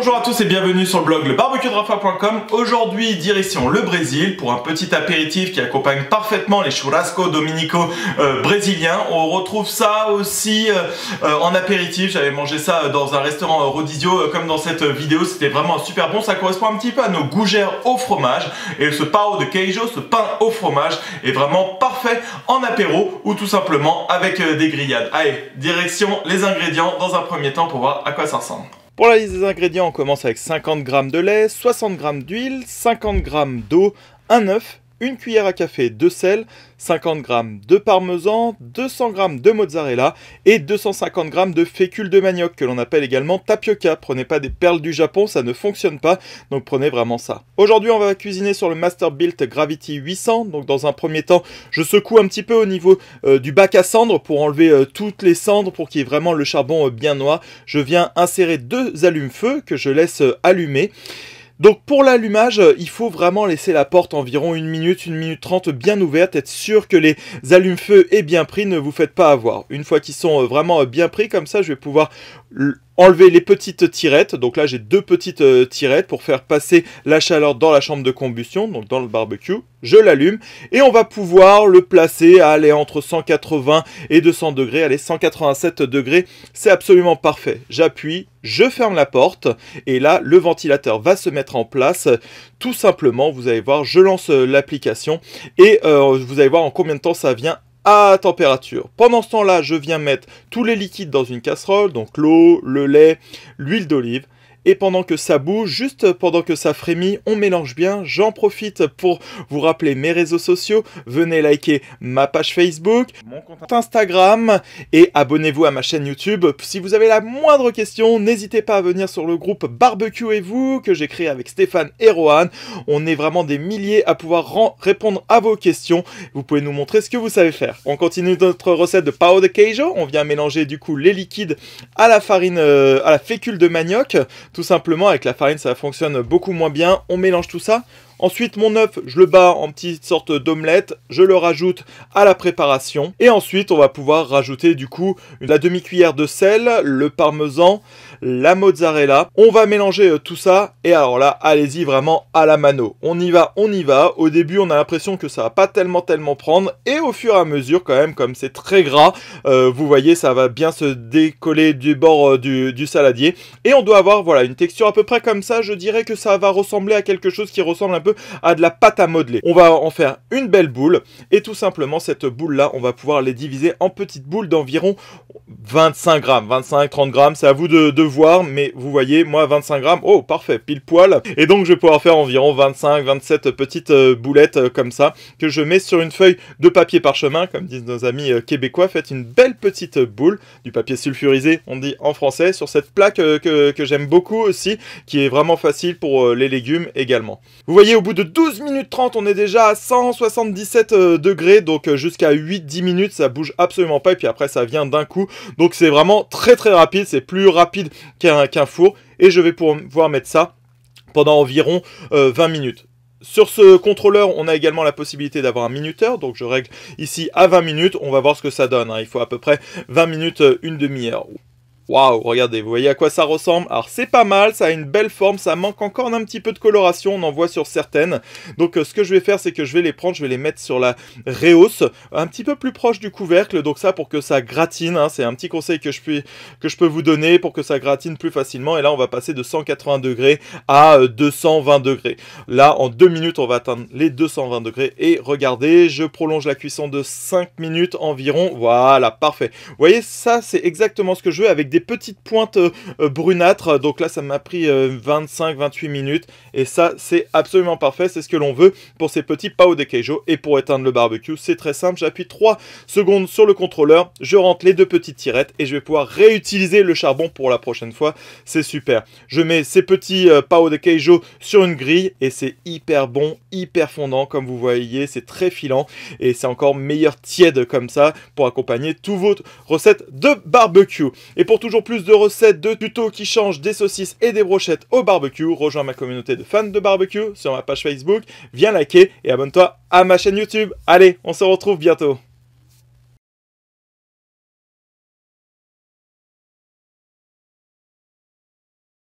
Bonjour à tous et bienvenue sur le blog le Aujourd'hui, direction le Brésil pour un petit apéritif qui accompagne parfaitement les churrasco dominico euh, brésiliens. On retrouve ça aussi euh, euh, en apéritif. J'avais mangé ça dans un restaurant Rodizio comme dans cette vidéo. C'était vraiment super bon. Ça correspond un petit peu à nos gougères au fromage. Et ce pao de queijo, ce pain au fromage, est vraiment parfait en apéro ou tout simplement avec des grillades. Allez, direction les ingrédients dans un premier temps pour voir à quoi ça ressemble. Pour la liste des ingrédients, on commence avec 50 g de lait, 60 g d'huile, 50 g d'eau, un œuf, une cuillère à café de sel, 50 g de parmesan, 200 g de mozzarella et 250 g de fécule de manioc que l'on appelle également tapioca. Prenez pas des perles du Japon, ça ne fonctionne pas, donc prenez vraiment ça. Aujourd'hui, on va cuisiner sur le Masterbuilt Gravity 800. Donc dans un premier temps, je secoue un petit peu au niveau euh, du bac à cendres pour enlever euh, toutes les cendres pour qu'il y ait vraiment le charbon euh, bien noir. Je viens insérer deux allumes-feu que je laisse allumer. Donc pour l'allumage, il faut vraiment laisser la porte environ une minute, une minute trente bien ouverte, être sûr que les allumes-feu est bien pris, ne vous faites pas avoir. Une fois qu'ils sont euh, vraiment euh, bien pris, comme ça je vais pouvoir enlever les petites tirettes. Donc là, j'ai deux petites euh, tirettes pour faire passer la chaleur dans la chambre de combustion, donc dans le barbecue. Je l'allume et on va pouvoir le placer à aller entre 180 et 200 degrés. Allez, 187 degrés, c'est absolument parfait. J'appuie, je ferme la porte et là, le ventilateur va se mettre en place. Tout simplement, vous allez voir, je lance euh, l'application et euh, vous allez voir en combien de temps ça vient à température. Pendant ce temps-là, je viens mettre tous les liquides dans une casserole, donc l'eau, le lait, l'huile d'olive. Et pendant que ça bouge, juste pendant que ça frémit, on mélange bien. J'en profite pour vous rappeler mes réseaux sociaux. Venez liker ma page Facebook, mon compte Instagram et abonnez-vous à ma chaîne YouTube. Si vous avez la moindre question, n'hésitez pas à venir sur le groupe Barbecue et vous que j'ai créé avec Stéphane et Rohan. On est vraiment des milliers à pouvoir répondre à vos questions. Vous pouvez nous montrer ce que vous savez faire. On continue notre recette de pao de queijo. On vient mélanger du coup les liquides à la farine, euh, à la fécule de manioc. Tout simplement, avec la farine, ça fonctionne beaucoup moins bien. On mélange tout ça. Ensuite, mon œuf, je le bats en petite sorte d'omelette. Je le rajoute à la préparation. Et ensuite, on va pouvoir rajouter du coup la demi-cuillère de sel, le parmesan, la mozzarella. On va mélanger euh, tout ça. Et alors là, allez-y vraiment à la mano. On y va, on y va. Au début, on a l'impression que ça va pas tellement tellement prendre. Et au fur et à mesure, quand même, comme c'est très gras, euh, vous voyez, ça va bien se décoller du bord euh, du, du saladier. Et on doit avoir, voilà, une texture à peu près comme ça. Je dirais que ça va ressembler à quelque chose qui ressemble un peu à de la pâte à modeler. On va en faire une belle boule et tout simplement cette boule là, on va pouvoir les diviser en petites boules d'environ 25 grammes, 25-30 grammes, c'est à vous de, voir, mais vous voyez, moi 25 grammes, oh parfait, pile poil. Et donc je vais pouvoir faire environ 25-27 petites euh, boulettes euh, comme ça que je mets sur une feuille de papier parchemin, comme disent nos amis euh, québécois. Faites une belle petite boule, du papier sulfurisé, on dit en français, sur cette plaque que, que j'aime beaucoup aussi, qui est vraiment facile pour les légumes également. Vous voyez, au bout de 12 minutes 30, on est déjà à 177 euh, degrés, donc euh, jusqu'à 8-10 minutes, ça bouge absolument pas, et puis après ça vient d'un coup. Donc c'est vraiment très très rapide, c'est plus rapide qu'un four, et je vais pouvoir mettre ça pendant environ 20 euh, minutes. Sur ce contrôleur, on a également la possibilité d'avoir un minuteur, donc je règle ici à 20 minutes, on va voir ce que ça donne, hein. il faut à peu près 20 minutes, une demi-heure. Waouh, regardez, vous voyez à quoi ça ressemble? Alors c'est pas mal, ça a une belle forme, ça manque encore d'un petit peu de coloration, on en voit sur certaines. Donc euh, ce que je vais faire, c'est que je vais les prendre, je vais les mettre sur la réhausse, un petit peu plus proche du couvercle, donc ça pour que ça gratine, hein, c'est un petit conseil que je, puis, que je peux vous donner pour que ça gratine plus facilement. Et là on va passer de 180 degrés à 220 euh, degrés. Là en deux minutes on va atteindre les 220 degrés. Et regardez, je prolonge la cuisson de 5 minutes environ, voilà, parfait. Vous voyez, ça c'est exactement ce que je veux avec des petites pointes euh, euh, brunâtres. Donc là, ça m'a pris 25-28 euh, minutes. Et ça, c'est absolument parfait. C'est ce que l'on veut pour ces petits pao de queijo. Et pour éteindre le barbecue, c'est très simple. J'appuie 3 secondes sur le contrôleur. Je rentre les deux petites tirettes et je vais pouvoir réutiliser le charbon pour la prochaine fois. C'est super. Je mets ces petits pao de queijo sur une grille et c'est hyper bon, hyper fondant. Comme vous voyez, c'est très filant et c'est encore meilleur tiède comme ça pour accompagner toutes vos recettes de barbecue. Et pour tout toujours plus de recettes, de tutos qui changent des saucisses et des brochettes au barbecue, rejoins ma communauté de fans de barbecue sur ma page Facebook, viens liker et abonne-toi à ma chaîne YouTube. Allez, on se retrouve bientôt.